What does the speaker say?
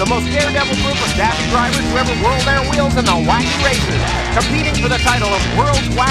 the most daredevil group of daffy drivers who ever whirled their wheels in the wacky races, competing for the title of World's Wackiest